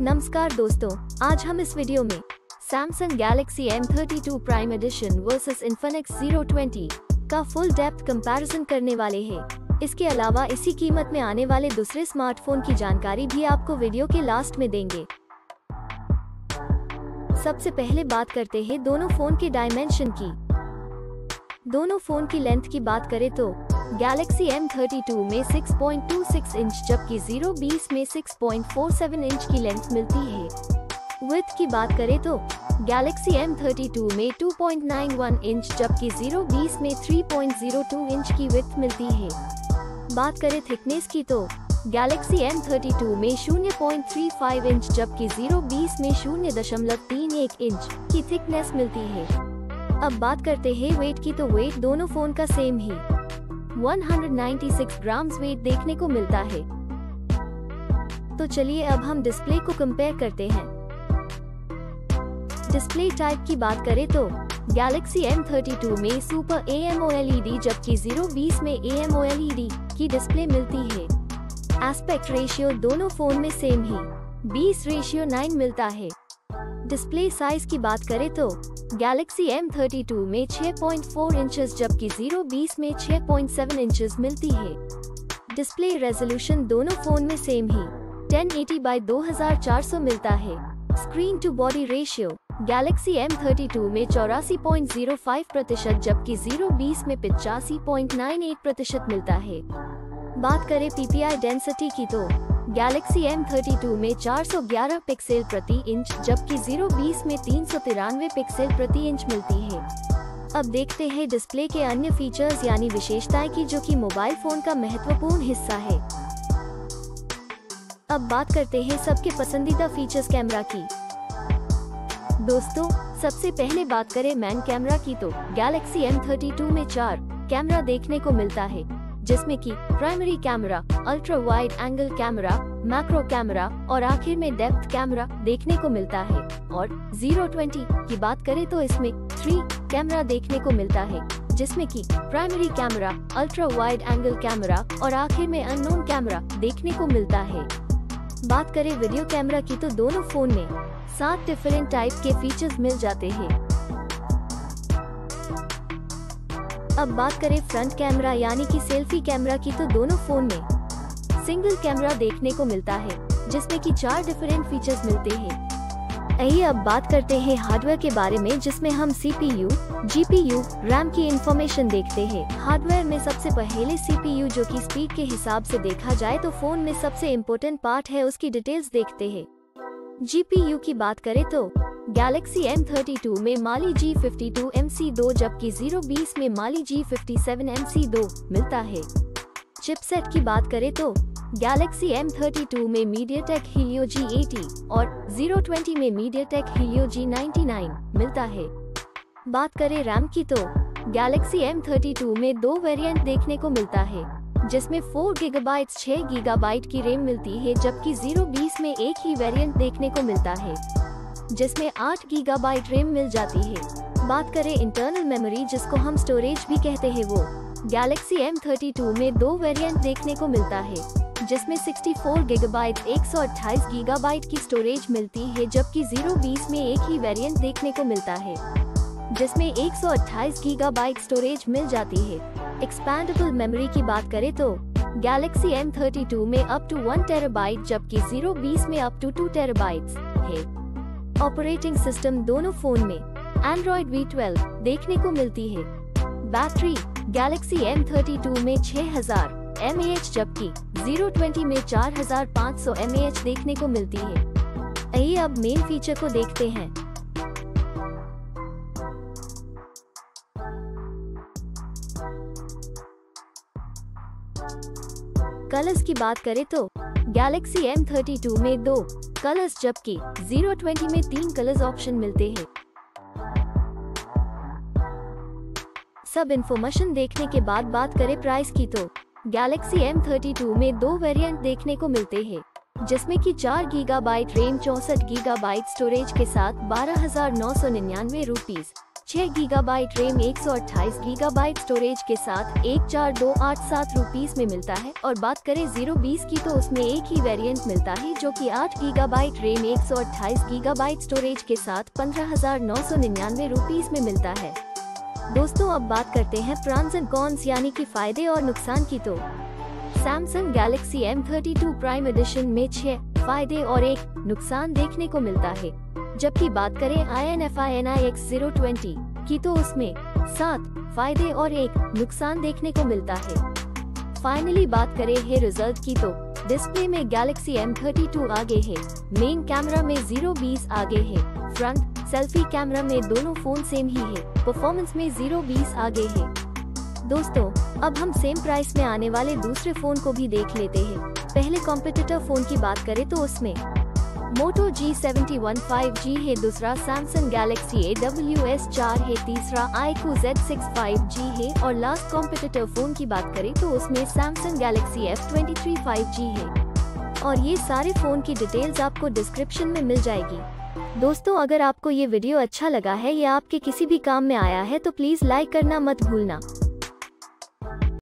नमस्कार दोस्तों, आज हम इस वीडियो में Samsung Galaxy M32 Prime Edition versus Infinix Zero 20 का फुल डेप्थ कंपैरिजन करने वाले हैं। इसके अलावा इसी कीमत में आने वाले दूसरे स्मार्टफ़ोन की जानकारी भी आपको वीडियो के लास्ट में देंगे सबसे पहले बात करते हैं दोनों फ़ोन के डायमेंशन की दोनों फ़ोन की लेंथ की बात करें तो Galaxy M32 में 6.26 इंच जबकि Zero 20 में 6.47 इंच की लेंथ मिलती है। विथ की बात करें तो Galaxy M32 में 2.91 इंच जबकि Zero 20 में 3.02 इंच की विथ मिलती है। बात करें थिकनेस की तो Galaxy M32 में 0.35 इंच जबकि Zero 20 में 0.31 इंच की थिकनेस मिलती है। अब बात करते हैं वेट की तो वेट दोनों फ़ोन का सेम ही। 196 ग्राम वेट देखने को मिलता है। तो चलिए अब हम डिस्प्ले को कंपेयर करते हैं। डिस्प्ले टाइप की बात करें तो Galaxy M32 में सुपर AMOLED जबकि Zero 20 में AMOLED की डिस्प्ले मिलती है। एस्पेक्ट रेशियो दोनों फ़ोन में सेम ही। 20 रेशियो 9 मिलता है। डिस्प्ले साइज़ की बात करें तो गैलेक्सी M32 में 6.4 इंचेस जबकि Zero 20 में 6.7 इंचेस मिलती है। डिस्प्ले रेजोल्यूशन दोनों फ़ोन में सेम ही। 1080 बाई 2400 मिलता है। Screen to body ratio Galaxy M32 में चौरासी पॉइंट ज़ीरो फाइव प्रतिशत जबकि Zero 20 में पिचासी पॉइंट नाइन एट प्रतिशत मिलता है। बात करें PPI डेंसिटी की तो Galaxy M32 में 411 पिक्सल प्रति इंच जबकि Zero 20 में तीन सौ तिरानवे पिक्सल प्रति इंच मिलती है। अब देखते हैं डिस्प्ले के अन्य फीचर्स यानी विशेषताएँ की, जो कि मोबाइल फ़ोन का महत्वपूर्ण हिस्सा है। अब बात करते हैं सबके पसंदीदा फीचर्स कैमरा की। दोस्तों, सबसे पहले बात करें मैन कैमरा की तो Galaxy M32 में चार कैमरा देखने को मिलता है। जिसमें कि primary camera ultra wide angle camera macro camera और आखिर में डेप्थ कैमरा देखने को मिलता है। और ज़ीरो ट्वेंटी की बात करें तो इसमें थ्री कैमरा देखने को मिलता है, जिसमें कि primary camera ultra wide angle camera और आखिर में अननोन कैमरा देखने को मिलता है। बात करें वीडियो कैमरा की तो दोनों फ़ोन में सात डिफरेंट टाइप के फीचर्स मिल जाते हैं। अब बात करें फ्रंट कैमरा यानी कि सेल्फी कैमरा की तो दोनों फ़ोन में। सिंगल कैमरा देखने को मिलता है जिसमें कि चार डिफरेंट फीचर्स मिलते हैं। आइए अब बात करते हैं हार्डवेयर के बारे में जिसमें हम सीपीयू, जीपीयू, रैम की इंफॉर्मेशन देखते हैं। हार्डवेयर में सबसे पहले सीपीयू जो कि स्पीड के हिसाब से देखा जाए तो फ़ोन में सबसे इम्पोर्टेंट पार्ट है उसकी डिटेल्स देखते हैं। जीपीयू की बात करें तो गैलेक्सी M32 में माली G52 MC2 जबकि Zero 20 में माली G57 MC2 मिलता है। चिपसेट की बात करें तो गैलेक्सी M32 में MediaTek Helio G80 और Zero 20 में MediaTek Helio G99 मिलता है। बात करें रैम की तो गैलेक्सी M32 में दो वेरिएंट देखने को मिलता है, जिसमें 4 गीगाबाइट 6 गीगाबाइट की रैम मिलती है, जबकि Zero 20 में एक ही वेरिएंट देखने को मिलता है। जिसमें 8 गीगाबाइट रैम मिल जाती है। बात करें इंटरनल मेमोरी जिसको हम स्टोरेज भी कहते हैं वो। गैलेक्सी M32 में दो वेरिएंट देखने को मिलता है, जिसमें 64 गीगाबाइट 128 गीगाबाइट की स्टोरेज मिलती है, जबकि Zero 20 में एक ही वेरिएंट देखने को मिलता है, जिसमें 128 गीगाबाइट स्टोरेज मिल जाती है। एक्सपैंडेबल मेमोरी की बात करें तो गैलेक्सी M32 में अप टू 1 टेराबाइट जबकि Zero 20 में अप टू 2 टेराबाइट्स है। ऑपरेटिंग सिस्टम दोनों फ़ोन में एंड्रॉइड V12 देखने को मिलती है। बैटरी गैलेक्सी M32 में 6000 mAh जबकि Zero 20 में 4500 mAh देखने को मिलती है। आइए अब मेन फीचर को देखते हैं। कलर्स की बात करें तो गैलेक्सी M32 में दो कलर्स जबकि ज़ीरो ट्वेंटी में तीन कलर्स ऑप्शन मिलते हैं। सब इन्फॉर्मेशन देखने के बाद बात करें प्राइस की तो। गैलेक्सी M32 में दो वेरिएंट देखने को मिलते हैं, जिसमें कि गीगा बाइट रेम चौसठ गीगा बाइट स्टोरेज के साथ बारह हज़ार नौ सौ निन्यानवे रूपीज छह गीगाबाइट रैम एक सौ अट्ठाईस गीगाबाइट स्टोरेज के साथ एक चार दो आठ सात रुपीस में मिलता है। और बात करें ज़ीरो बीस की तो उसमें एक ही वेरिएंट मिलता है, जो कि आठ गीगाबाइट रैम एक सौ अट्ठाईस गीगाबाइट स्टोरेज के साथ पंद्रह हज़ार नौ सौ निन्यानवे रूपीज में मिलता है। दोस्तों, अब बात करते हैं प्रॉन्स एंड कॉन्स यानी कि फ़ायदे और नुकसान की तो। Samsung Galaxy M32 prime edition में छह फ़ायदे और एक नुकसान देखने को मिलता है। जबकि बात करें I N F I N I X zero twenty की तो उसमें सात फ़ायदे और एक नुकसान देखने को मिलता है। फाइनली बात करें है रिज़ल्ट की तो डिस्प्ले में गैलेक्सी M32 आगे है मेन कैमरा में ज़ीरो बीस आगे है फ्रंट सेल्फी कैमरा में दोनों फ़ोन सेम ही है परफॉर्मेंस में ज़ीरो बीस आगे है। दोस्तों, अब हम सेम प्राइस में आने वाले दूसरे फ़ोन को भी देख लेते हैं। पहले कॉम्पिटिटर फ़ोन की बात करें तो उसमें Moto G seventy one five G है दूसरा Samsung Galaxy A W S चार है, तीसरा iQOO Z six five G है और लास्ट कॉम्पिटिटर फ़ोन की बात करें तो उसमें Samsung Galaxy F twenty three five G है। और ये सारे फ़ोन की डिटेल्स आपको डिस्क्रिप्शन में मिल जाएगी। दोस्तों, अगर आपको ये वीडियो अच्छा लगा है या आपके किसी भी काम में आया है तो प्लीज़ लाइक करना मत भूलना।